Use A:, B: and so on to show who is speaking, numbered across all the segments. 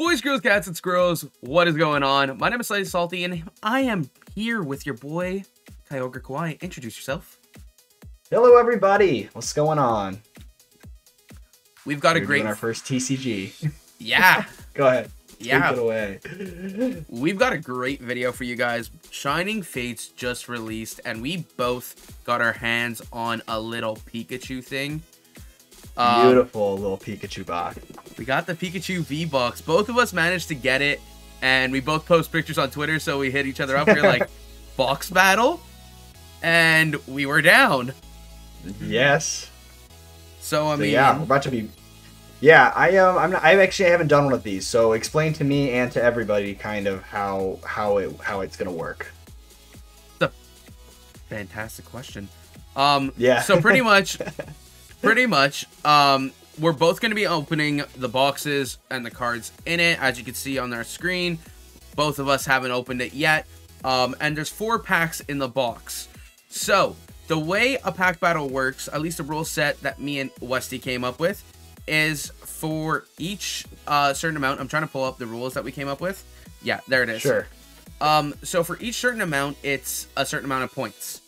A: Boys, girls, cats, and squirrels, what is going on? My name is SlightliSalti, and I am here with your boy, Kyogre Kauai. Introduce yourself.
B: Hello, everybody. What's going on?
A: We've got
B: We're
A: a great...
B: doing our first TCG.
A: Yeah,
B: Go ahead.
A: yeah.
B: Take it away.
A: We've got a great video for you guys. Shining Fates just released, and we both got our hands on a little Pikachu thing. Um,
B: Beautiful little Pikachu box.
A: We got the Pikachu V-Box. Both of us managed to get it, and we both post pictures on Twitter, so we hit each other up. We are like, box battle? And we were down.
B: Yes.
A: So, I
B: So,
A: mean,
B: yeah, we're about to be. Yeah, I um, I'm not, I actually haven't done one of these, so explain to me and to everybody kind of how how it how it's gonna work.
A: The fantastic question. Um,
B: Yeah.
A: so pretty much, pretty much, um, we're both going to be opening the boxes and the cards in it, as you can see on our screen. Both of us haven't opened it yet. Um, and there's four packs in the box. So the way a pack battle works, at least the rule set that me and Westy came up with, is for each uh, certain amount. I'm trying to pull up the rules that we came up with. Yeah, there it is.
B: Sure.
A: Um, so for each certain amount, it's a certain amount of points.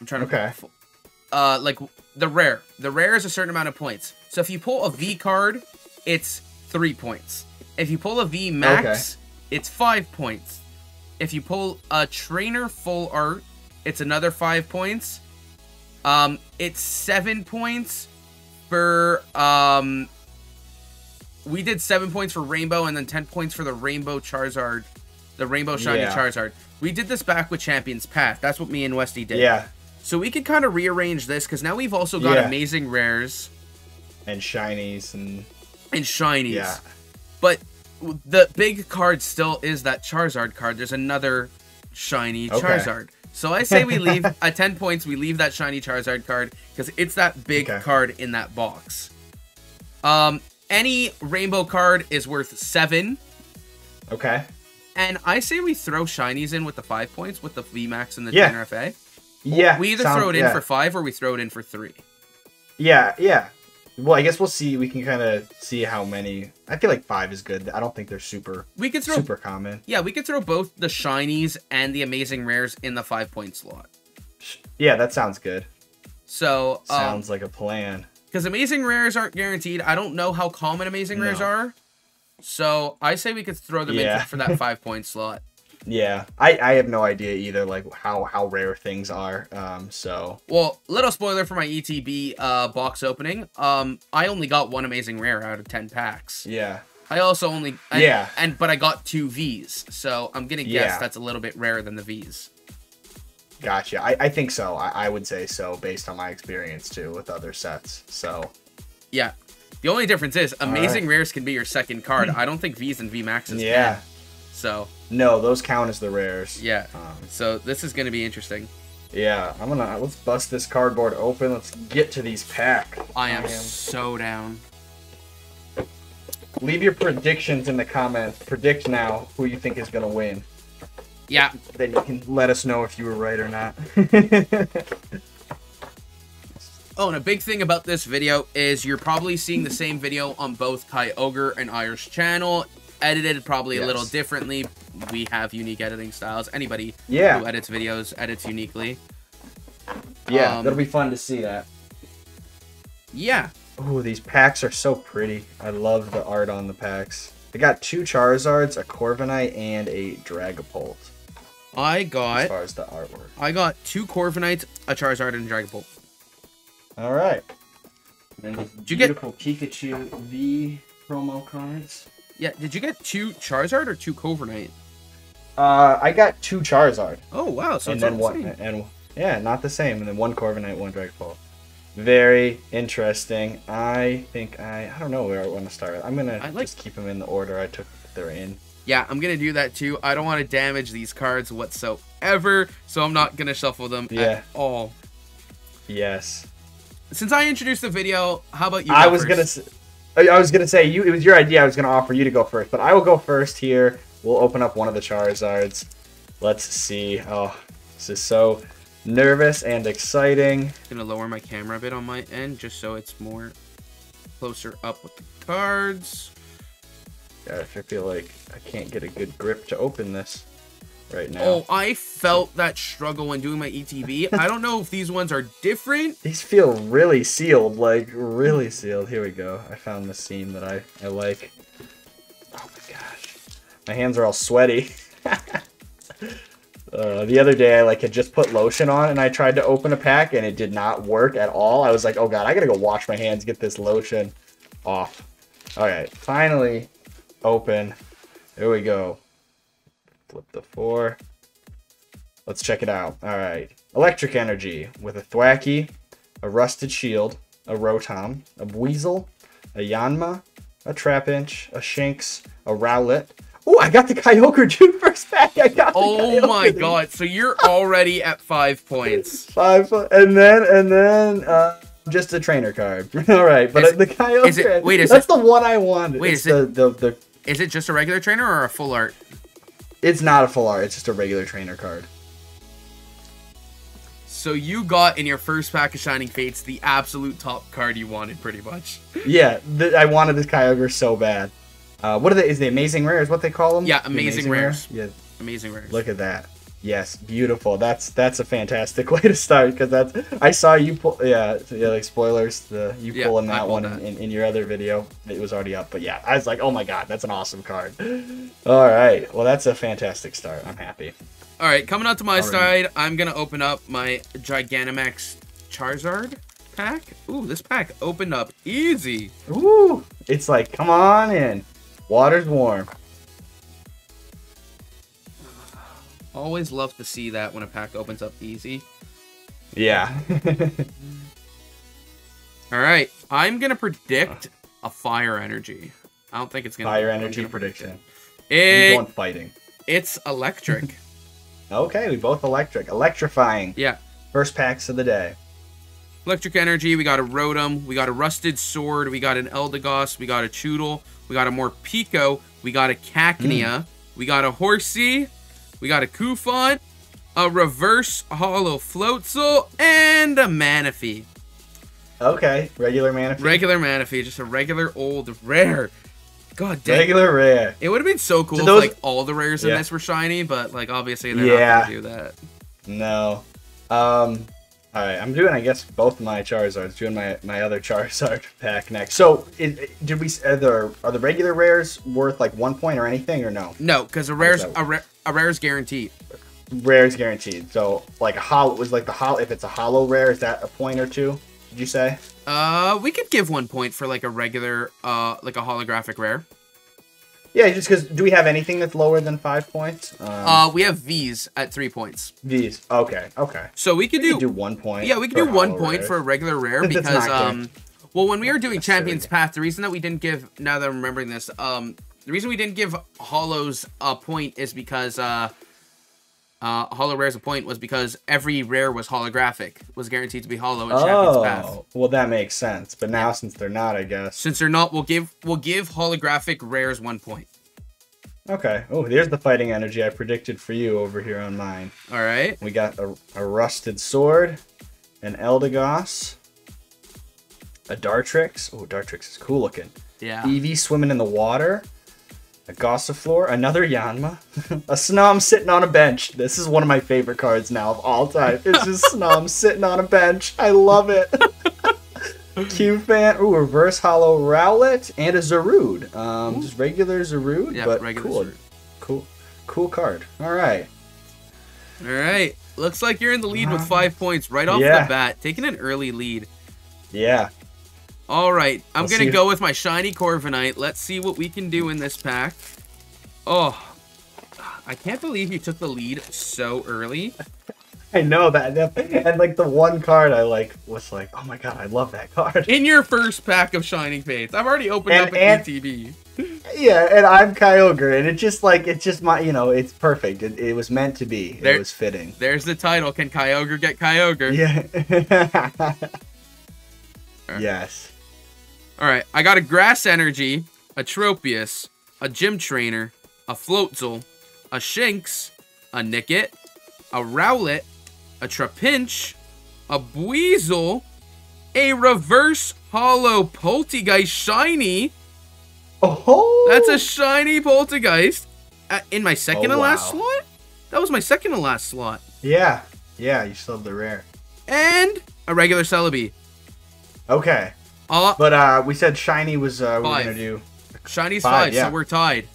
A: I'm trying to
B: Okay.
A: Uh like the rare. The rare is a certain amount of points. So if you pull a V card, it's three points. If you pull a V max, it's five points. If you pull a trainer full art, it's another five points. Um, it's seven points for um. We did seven points for Rainbow and then ten points for the Rainbow Charizard, the Rainbow Shiny
B: Yeah.
A: Charizard. We did this back with Champions Path. That's what me and Westy did.
B: Yeah,
A: So we could kind of rearrange this because now we've also got
B: Yeah.
A: amazing rares
B: and shinies and
A: and shinies.
B: yeah.
A: But the big card still is that Charizard card. There's another shiny
B: Okay.
A: Charizard. So I say we leave at 10 points, we leave that shiny Charizard card because it's that big
B: Okay.
A: card in that box. Um, any rainbow card is worth seven.
B: Okay.
A: And I say we throw shinies in with the five points with the VMAX and the
B: Yeah.
A: Trainer FA.
B: Yeah.
A: We either
B: sound-
A: throw it in
B: yeah.
A: for five or we throw it in for three.
B: Yeah, yeah. Well, I guess we'll see. We can kind of see how many. I feel like five is good. I don't think they're super
A: We could throw
B: super common.
A: Yeah, we could throw both the shinies and the amazing rares in the five point slot.
B: Yeah, that sounds good.
A: So, um,
B: Sounds like a plan.
A: because amazing rares aren't guaranteed, I don't know how common amazing rares are. So I say we could throw them in
B: Yeah.
A: for, for that five point slot.
B: Yeah, I I have no idea either. Like how how rare things are. Um. So
A: Well, little spoiler for my ETB uh, box opening. Um, I only got one amazing rare out of ten packs.
B: yeah.
A: I also only and,
B: Yeah.
A: and but I got two V's, so I'm gonna guess
B: Yeah.
A: that's a little bit rarer than the V's.
B: Gotcha. I, I think so. I, I would say so based on my experience too with other sets. So
A: Yeah. The only difference is amazing
B: right.
A: rares can be your second card. I don't think V's and V maxes
B: yeah.
A: can. So
B: No, those count as the rares.
A: yeah.
B: Um,
A: So this is gonna be interesting.
B: yeah. I'm gonna let's bust this cardboard open. Let's get to these pack.
A: I am so down.
B: Leave your predictions in the comments. Predict now who you think is gonna win.
A: Yeah.
B: Then you can let us know if you were right or not.
A: Oh, and a big thing about this video is you're probably seeing the same video on both Kyogre and Irish channel, edited probably a little differently. We have unique editing styles. Anybody
B: yeah.
A: who edits videos edits uniquely.
B: Yeah.
A: Um,
B: that'll be fun to see that.
A: Yeah.
B: Oh, these packs are so pretty. I love the art on the packs. I got two Charizards, a Corviknight, and a Dragapult.
A: I got As
B: far as the artwork.
A: I got two Corviknights, a Charizard, and a Dragapult.
B: All right. And these
A: Did you get-
B: beautiful Pikachu V promo cards.
A: Yeah, did you get two Charizard or two Corviknight?
B: Uh, I got two Charizard,
A: Oh wow, so
B: and then one,
A: the
B: and yeah, not the same, and then one Corviknight, one Dragapult. Very interesting. I think I I don't know where I want to start. I'm gonna
A: I like-
B: just keep them in the order I took they're in.
A: Yeah, I'm gonna do that too. I don't want to damage these cards whatsoever, so I'm not gonna shuffle them
B: Yeah.
A: at all.
B: Yes.
A: Since I introduced the video, how about you?
B: I was gonna. I I was gonna say you. It was your idea. I was gonna offer you to go first, but I will go first here. We'll open up one of the Charizards. Let's see. Oh, this is so nervous and exciting.
A: gonna lower my camera a bit on my end just so it's more closer up with the cards.
B: Yeah, I feel like I can't get a good grip to open this right now.
A: Oh, I felt that struggle when doing my ETB. I don't know if these ones are different.
B: These feel really sealed, like really sealed. Here we go. I found the seam that I, I like. Oh my gosh. My hands are all sweaty. uh, the other day I like had just put lotion on and I tried to open a pack and it did not work at all. I was like, oh god, I gotta go wash my hands, get this lotion off. Alright, finally open. There we go. Flip the four. Let's check it out. All right. Electric Energy with a Thwackey, a Rusted Shield, a Rotom, a Weasel, a Yanma, a Trapinch, a Shinx, a Rowlet. Oh, I got the Kyogre June first pack. I got
A: Oh my god. So you're already at five points.
B: Five, and then, and then, uh, just a trainer card. All right, but
A: Is-
B: the Kyogre.
A: is it- wait, is
B: that's
A: it-
B: the one I wanted.
A: Wait,
B: it's
A: is
B: the,
A: it-
B: the, the,
A: Is it just a regular trainer or a full art?
B: It's not a full art. It's just a regular trainer card.
A: So you got in your first pack of Shining Fates the absolute top card you wanted, pretty much.
B: Yeah, th- I wanted this Kyogre so bad. Uh, what are they? Is the amazing rare? Is what they call them?
A: Yeah,
B: The
A: amazing
B: rare?
A: rares.
B: Yeah,
A: Amazing rares.
B: look at that. Yes, beautiful. That's that's a fantastic way to start because that's I saw you pull. Yeah, yeah. Like spoilers, the you
A: Yeah,
B: pulling that one
A: that.
B: In, in your other video. It was already up, but yeah, I was like, oh my god, that's an awesome card. All right, well that's a fantastic start. I'm happy.
A: All right, coming out to my side, I'm gonna open up my Gigantamax Charizard pack. Ooh, this pack opened up easy.
B: Ooh, it's like come on in. Water's warm.
A: Always love to see that when a pack opens up easy.
B: Yeah.
A: All right, I'm gonna predict a fire energy. I don't think it's gonna
B: Fire energy
A: gonna predict
B: prediction.
A: It.
B: I'm going fighting.
A: it's electric.
B: Okay, we both electric. Electrifying.
A: yeah,
B: First packs of the day.
A: electric energy. We got a Rotom. We got a Rusted Sword. We got an Eldegoss. We got a Chewtle. We got a Morpeko. We got a Cacnea. Hmm. We got a Horsea. We got a Cufant. A Reverse Holo Floatzel. And a Manaphy.
B: Okay, regular mana.
A: Regular Manaphy. Just a regular old rare. God dang.
B: Regular rare.
A: It would have been so cool
B: So
A: if like all the rares in
B: Yeah.
A: this were shiny, but like obviously they're
B: Yeah.
A: not gonna do that.
B: No. Um. All right, I'm doing. I guess both my Charizards. Doing my my other Charizard pack next. So, is, did we? Are the are the regular rares worth like one point or anything or no?
A: No, because a rare's a, ra- a rare is guaranteed.
B: Rare is guaranteed. So, like a holo was like the holo. If it's a holo rare, is that a point or two? Did you say?
A: Uh, we could give one point for like a regular, uh, like a holographic rare.
B: Yeah, just because. Do we have anything that's lower than five points? Um,
A: Uh, we have V's at three points,
B: these. Okay. Okay.
A: so we could
B: We
A: do,
B: could do one point.
A: yeah, we could do one point
B: rares.
A: for a regular rare because um, well, when we were doing Champions Path, the reason that we didn't give now that I'm remembering this, um, the reason we didn't give holos a point is because uh. Uh, holo rares a point was because every rare was holographic, was guaranteed to be holo in Champions Path.
B: Oh, well, that makes sense. But now, since they're not, I guess.
A: Since they're not, we'll give we'll give holographic rares one point.
B: Okay. Oh, there's the fighting energy I predicted for you over here on mine.
A: All right.
B: We got a, a rusted sword, an Eldegoss, a Dartrix. Oh, Dartrix is cool looking.
A: Yeah.
B: Eevee swimming in the water, a Gossifleur, another Yanma, a Snom sitting on a bench. This is one of my favorite cards now of all time. It's just Snom sitting on a bench. I love it. Cufant, ooh, reverse holo Rowlet, and a Zarude. Um, just regular Zarude,
A: Yeah,
B: but
A: regular
B: cool.
A: Zarude.
B: Cool, cool card. All right.
A: All right. Looks like you're in the lead with five points right off
B: Yeah.
A: the bat, taking an early lead.
B: Yeah.
A: All right. I'm
B: Let's
A: gonna go with my shiny Corviknight. Let's see what we can do in this pack. Oh, I can't believe you took the lead so early.
B: I know that. And like the one card I like was like, oh my god, I love that card.
A: In your first pack of Shining Fates. I've already opened
B: And-
A: up an
B: and-
A: ETB.
B: Yeah, and I'm Kyogre, and it's just like it's just my, you know, it's perfect. It, it was meant to be.
A: There-
B: it was fitting.
A: There's the title. Can Kyogre get Kyogre?
B: Yeah. yes.
A: All right, I got a Grass Energy, a Tropius, a Gym Trainer, a Floatzel, a Shinx, a Nickit, a Rowlet, a Trapinch, a Buizel, a Reverse Holo Polteageist Shiny,
B: Oh.
A: That's a shiny Poltergeist uh, in my second
B: Oh,
A: to last
B: wow.
A: slot. That was my second to last slot,
B: Yeah. Yeah, you still have the rare.
A: and a regular Celebi.
B: Okay.
A: Uh,
B: But uh we said shiny was uh we were
A: Five.
B: gonna do
A: shiny's
B: Five,
A: five,
B: yeah.
A: so we're tied.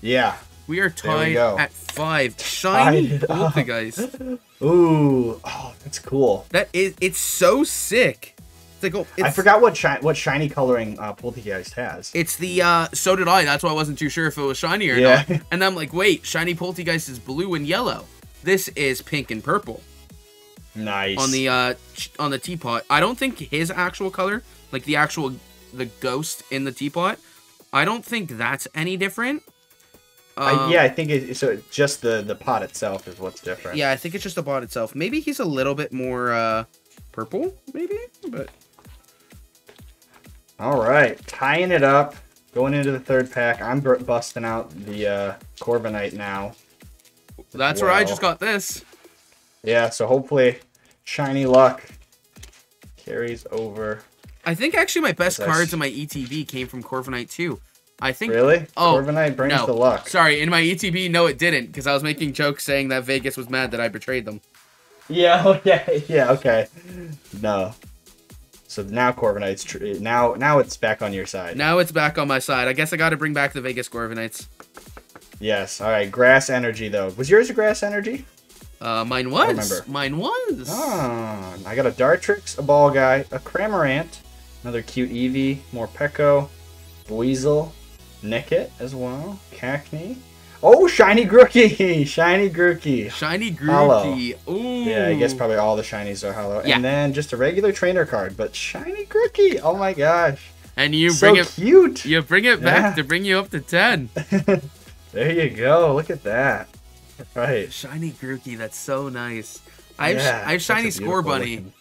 B: Yeah.
A: We are
B: There we
A: tied at five. Shiny
B: Tied up.
A: Poltergeist.
B: Ooh. Oh, that's cool.
A: That is, it's so sick. It's like, oh, it's,
B: I forgot what shi- what shiny coloring uh Poltergeist has.
A: It's the, uh, so did I. That's why I wasn't too sure if it was shiny or
B: Yeah.
A: not. And I'm like, wait, shiny Poltergeist is blue and yellow. This is pink and purple
B: nice.
A: on the, uh, on the teapot. I don't think his actual color, like the actual, the ghost in the teapot, I don't think that's any different.
B: I,
A: Um,
B: yeah, I think it, so. It's just the the pot itself is what's different.
A: Yeah, I think it's just the pot itself. Maybe he's a little bit more, uh, purple, maybe? But
B: All right, tying it up, going into the third pack. I'm br- busting out the uh, Corviknight now.
A: that's where I just got this.
B: Yeah, so hopefully, shiny luck carries over.
A: I think actually my best
B: That's-
A: cards in my ETB came from Corviknight too. I think
B: Really?
A: Oh,
B: Corviknight brings
A: no.
B: the luck.
A: Sorry, in my ETB, no, it didn't, because I was making jokes saying that Vegas was mad that I betrayed them.
B: Yeah, oh, yeah, yeah. Okay. No. So now Corviknight's tr- now now it's back on your side.
A: Now it's back on my side. I guess I got to bring back the Vegas Corviknights.
B: Yes. All right. Grass energy though. Was yours a grass energy?
A: Uh, mine was. Mine was.
B: Ah, I got a Dartrix, a Ball Guy, a Cramorant, another cute Eevee, Morpeko, Weasel, Nickit as well, Cacnea. Oh, Shiny Grookey! Shiny Grookey!
A: Shiny
B: Holo.
A: Grookey. Ooh.
B: Yeah, I guess probably all the shinies are holo.
A: Yeah.
B: And then just a regular trainer card, but Shiny Grookey! Oh my gosh.
A: And you
B: so
A: bring it.
B: cute!
A: You bring it back
B: Yeah.
A: to bring you up to ten.
B: there you go. Look at that. Right.
A: Shiny Grookey. That's so nice. I have,
B: Yeah,
A: I have Shiny Scorbunny,
B: looking-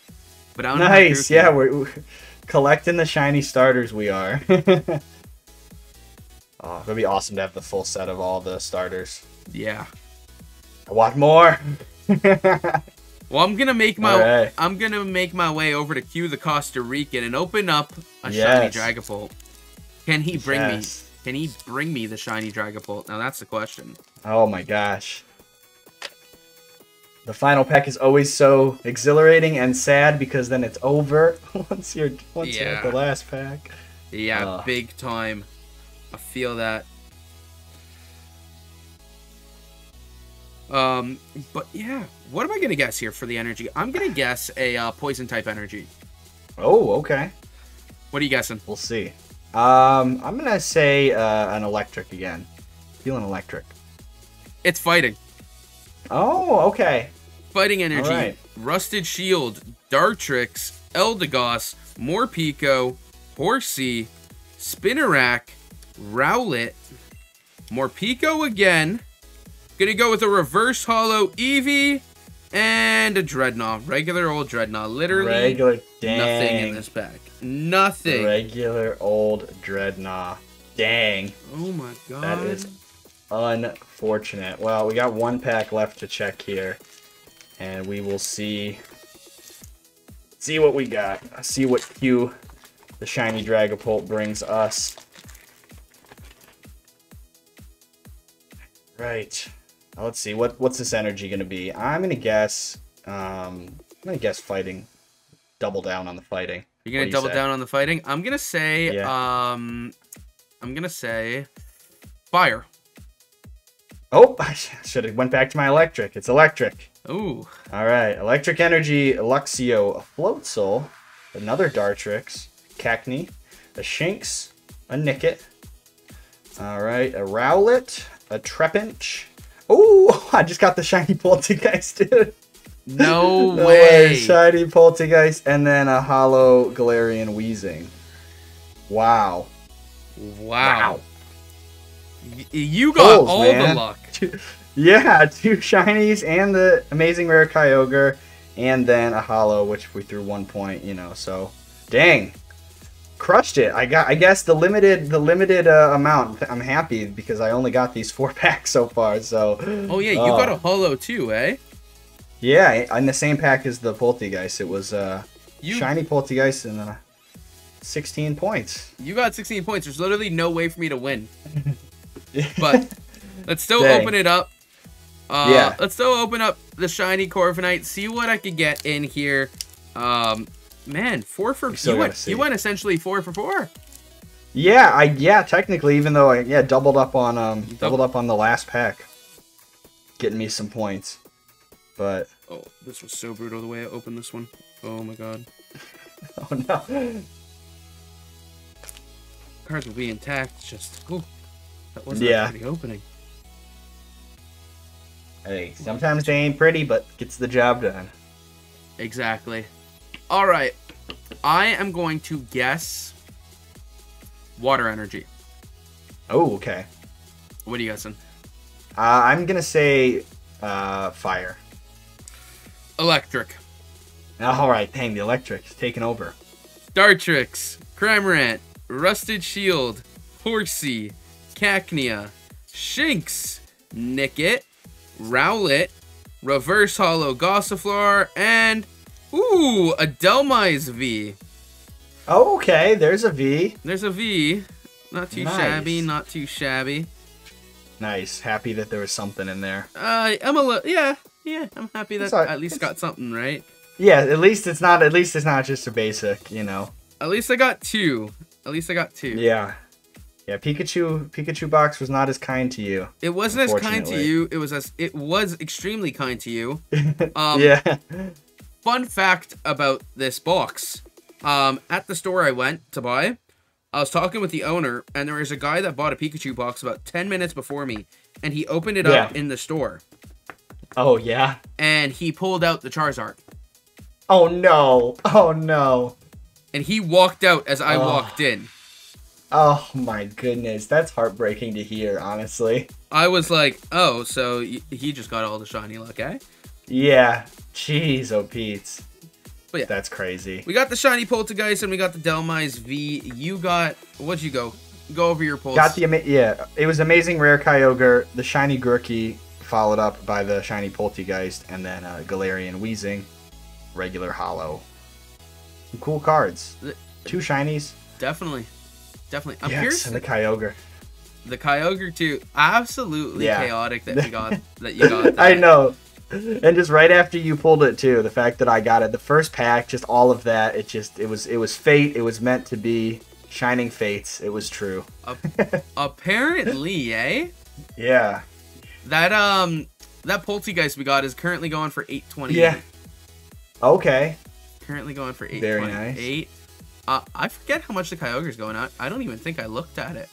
A: but I don't have
B: Nice. Yeah, we're, we're collecting the shiny starters. We are. oh, it'd be awesome to have the full set of all the starters.
A: Yeah.
B: I want more.
A: Well, I'm gonna make my
B: Alright.
A: I'm gonna make my way over to Q the Costa Rican and open up a shiny
B: Yes.
A: Dragapult. Can he bring
B: Yes.
A: me? Can he bring me the shiny Dragapult? Now that's the question.
B: oh my gosh. The final pack is always so exhilarating and sad because then it's over once you're once you're at the last pack.
A: Yeah, big time. I feel that. Um, but yeah, what am I gonna guess here for the energy? I'm gonna guess a uh, poison type energy.
B: Oh, okay.
A: What are you guessing?
B: We'll see. Um, I'm gonna say uh, an electric again. Feeling electric.
A: It's fighting.
B: Oh, okay.
A: Fighting energy,
B: Alright.
A: Rusted Shield, Dartrix, Eldegoss, Morpeko, Horsea, Spinarak, Rowlet, Morpeko again. Gonna go with a Reverse Holo Eevee and a Drednaw. Regular old Drednaw. Literally
B: Regular.
A: Nothing in this pack. Nothing.
B: Regular old Drednaw. Dang,
A: Oh my god.
B: that is unfortunate. Well, we got one pack left to check here, and we will see see what we got. See what Q the shiny Dragapult brings us. Right. Now, let's see what what's this energy going to be. I'm going to guess. Um, I'm going to guess fighting. Double down on the fighting.
A: You're gonna
B: you
A: double
B: say?
A: down on the fighting? I'm gonna say
B: Yeah.
A: um I'm gonna say fire.
B: Oh, I should have went back to my electric. It's electric.
A: Ooh.
B: All right, electric energy, Luxio, a Floatzel, another Dartrix, Cacnea, a Shinx, a Nickit. All right, a Rowlet, a Trapinch. Oh, I just got the shiny Poltergeist, dude.
A: No
B: No
A: way.
B: Shiny Poltergeist, and then a Holo Galarian Weezing. Wow.
A: Wow. Y- You got
B: Pulls,
A: all
B: man.
A: the luck.
B: Yeah, two shinies and the amazing rare Kyogre, and then a holo, which we threw one point, you know. So, dang, crushed it. I got, I guess the limited, the limited uh, amount. I'm happy because I only got these four packs so far. So,
A: Oh yeah, you
B: Oh.
A: got a holo too, eh?
B: Yeah, in the same pack as the Polteageist, it was uh,
A: You
B: shiny Polteageist and a 16 points.
A: You got 16 points. There's literally no way for me to win. But let's still
B: Dang.
A: open it up. Uh,
B: Yeah.
A: Let's still open up the shiny Corviknight. See what I could get in here. Um, man, four for you went. You went essentially four for four.
B: yeah, I yeah, technically, even though I yeah doubled up on um doubled up on the last pack, getting me some points. But
A: Oh, this was so brutal the way I opened this one. Oh my god.
B: oh no,
A: Cards will be intact. Just ooh, that wasn't
B: Yeah.
A: a pretty opening.
B: hey, sometimes they ain't pretty, but gets the job done.
A: Exactly. All right. I am going to guess water energy.
B: Oh, okay.
A: What are you guessing?
B: Uh, I'm gonna say uh, fire.
A: Electric.
B: All right, dang, the electric's taking over.
A: Dartrix, Cramorant, Rusted Shield, Horsea, Cacnea, Shinx, Nickit, Rowlet, Reverse Holo Gossifleur, and ooh, a Dhelmise V.
B: Oh, okay, there's a V.
A: There's a V. Not too
B: Nice.
A: shabby, not too shabby.
B: Nice. Happy that there was something in there.
A: Uh, I'm a li- yeah, yeah. I'm happy that at least got something right.
B: Yeah, at least it's not. At least it's not just a basic, you know.
A: At least I got two. At least I got two.
B: Yeah. Yeah, Pikachu Pikachu box was not as kind to you.
A: It wasn't as kind to you. It was as it was extremely kind to you. Um,
B: yeah.
A: Fun fact about this box. Um, at the store I went to buy, I was talking with the owner, and there was a guy that bought a Pikachu box about 10 minutes before me, and he opened it up in the store,
B: Oh yeah.
A: and he pulled out the Charizard.
B: Oh no. Oh no.
A: And he walked out as I
B: Oh.
A: walked in.
B: Oh my goodness. That's heartbreaking to hear, honestly.
A: I was like, oh, so he just got all the shiny luck, eh?
B: Yeah. Jeez, oh Pete.
A: But yeah.
B: That's crazy.
A: We got the shiny Poltergeist, and we got the Dhelmise V. You got, what'd you go? Go over your pulls.
B: Got the yeah. It was amazing rare Kyogre, the shiny Grookey, followed up by the shiny Polteageist, and then uh, Galarian Weezing, regular Holo. Some cool cards. Two shinies.
A: Definitely. Definitely. I'm
B: yes,
A: curious.
B: and the Kyogre.
A: The Kyogre too, absolutely
B: Yeah.
A: chaotic that you got. that you got.
B: I know. And just right after you pulled it too, the fact that I got it, the first pack, just all of that, it just it was it was fate. It was meant to be. Shining fates. It was true.
A: Apparently, eh?
B: Yeah.
A: That um, that Poltergeist we got is currently going for eight twenty.
B: Yeah. Okay.
A: Currently going for eight
B: Very nice.
A: eight. Uh, I forget how much the Kyogre's going at. I don't even think I looked at it.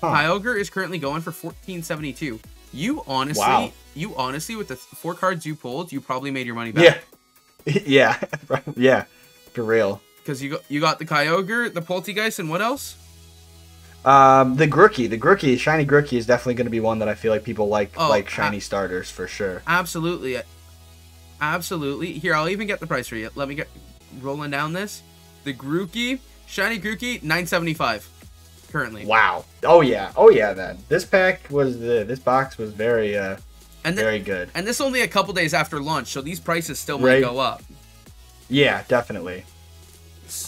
B: Huh.
A: Kyogre is currently going for fourteen seventy two. You honestly,
B: Wow.
A: you honestly, with the four cards you pulled, you probably made your money back.
B: Yeah. yeah. yeah. For real.
A: Because you got you got the Kyogre, the Poltergeist, and what else?
B: Um, the Grookey, the Grookey, shiny Grookey is definitely going to be one that I feel like people like
A: Oh,
B: like shiny starters for sure.
A: Absolutely. Absolutely. Here, I'll even get the price for you. Let me get rolling down this. The Grookey, shiny Grookey, 975 currently.
B: Wow. Oh yeah. Oh yeah. Then this pack was the this box was very uh
A: And th-
B: very good.
A: and this only a couple days after launch, so these prices still might
B: Right.
A: go up.
B: Yeah, definitely.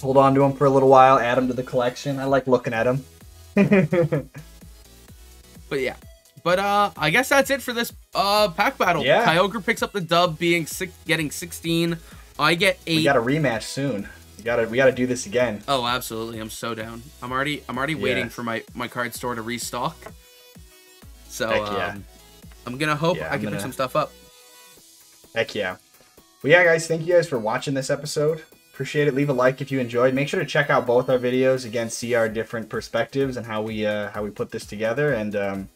B: Hold on to them for a little while. Add them to the collection. I like looking at them.
A: But yeah. But uh I guess that's it for this uh pack battle.
B: Yeah.
A: Kyogre picks up the dub being six getting 16. I get 8.
B: we got a rematch soon. We gotta we gotta do this again.
A: Oh, absolutely. I'm so down. I'm already I'm already waiting
B: Yeah.
A: for my my card store to restock. So
B: Heck yeah.
A: um, I'm going to hope
B: Yeah,
A: I can pick
B: gonna-
A: some stuff up.
B: Heck yeah. Well, yeah, guys, thank you guys for watching this episode. Appreciate it. Leave a like if you enjoyed. Make sure to check out both our videos again. See our different perspectives and how we uh, how we put this together. And um,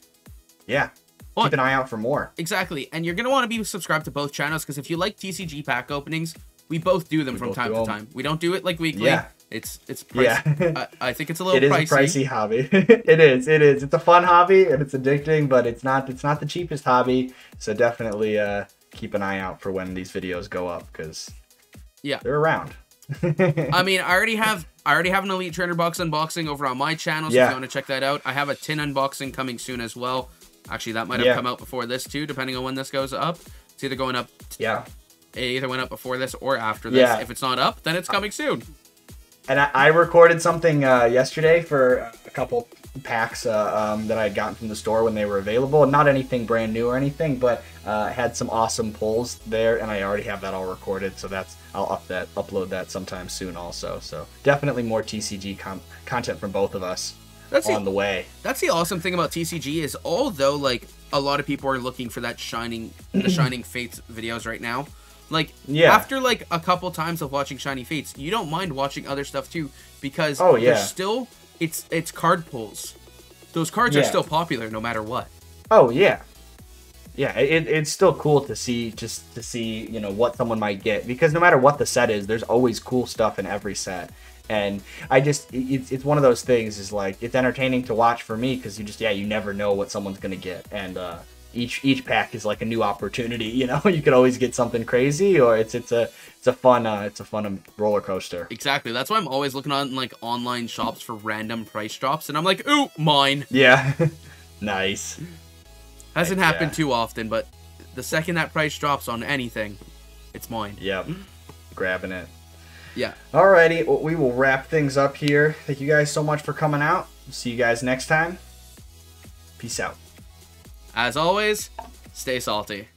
B: yeah,
A: Well,
B: keep an eye out for more.
A: Exactly. And you're going to want to be subscribed to both channels because if you like TCG pack openings, we both do them
B: We
A: from time
B: to
A: to
B: 'em.
A: time. We don't do it like weekly.
B: Yeah.
A: It's it's price.
B: Yeah.
A: I, I think it's a little
B: It is
A: pricey.
B: a pricey hobby. it is. It is. It's a fun hobby and it's addicting, but it's not. It's not the cheapest hobby. So definitely uh, keep an eye out for when these videos go up because
A: Yeah.
B: they're around.
A: I mean, I already have I already have an Elite Trainer box unboxing over on my channel, so if you want to check that out. I have a tin unboxing coming soon as well. Actually, that might have
B: Yeah.
A: come out before this too, depending on when this goes up. It's either going up
B: yeah.
A: it either went up before this or after this.
B: Yeah.
A: If it's not up, then it's coming soon.
B: And I, I recorded something uh, yesterday for a couple packs uh, um, that I had gotten from the store when they were available. Not anything brand new or anything, but uh, had some awesome pulls there, and I already have that all recorded. So that's I'll up that upload that sometime soon also. So definitely more TCG com- content from both of us that's on the, the way.
A: That's the awesome thing about TCG is although like a lot of people are looking for that shining the shining fates videos right now like yeah. after like a couple times of watching Shiny Fates, you don't mind watching other stuff too because oh yeah, still it's it's card pulls. Those cards yeah. are still popular no matter what.
B: Oh yeah, yeah. It, it's still cool to see just to see you know what someone might get because no matter what the set is, there's always cool stuff in every set. And I just it's it's one of those things is like it's entertaining to watch for me because you just yeah you never know what someone's gonna get and. uh each each pack is like a new opportunity. You know, you could always get something crazy, or it's it's a it's a fun uh, it's a fun roller coaster.
A: Exactly. That's why I'm always looking on like online shops for random price drops, and I'm like, ooh, mine.
B: Yeah, nice.
A: Hasn't like, happened yeah. too often, but the second that price drops on anything, it's mine.
B: Yep, grabbing it.
A: Yeah.
B: Alrighty, well, we will wrap things up here. Thank you guys so much for coming out. See you guys next time. Peace out.
A: As always, stay salty.